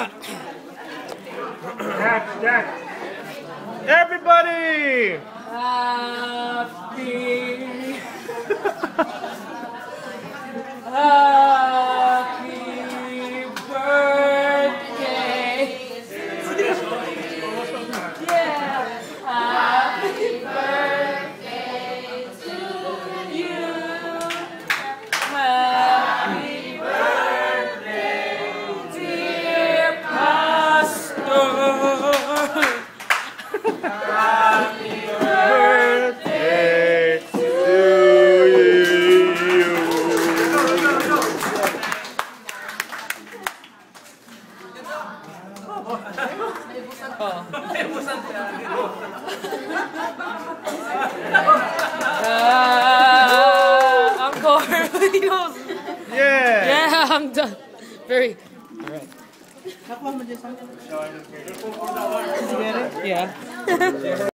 Jack, Jack. Everybody! Happy. Uh, encore. He knows. Yeah. Yeah, I'm done. Very. Alright. Yeah. よし。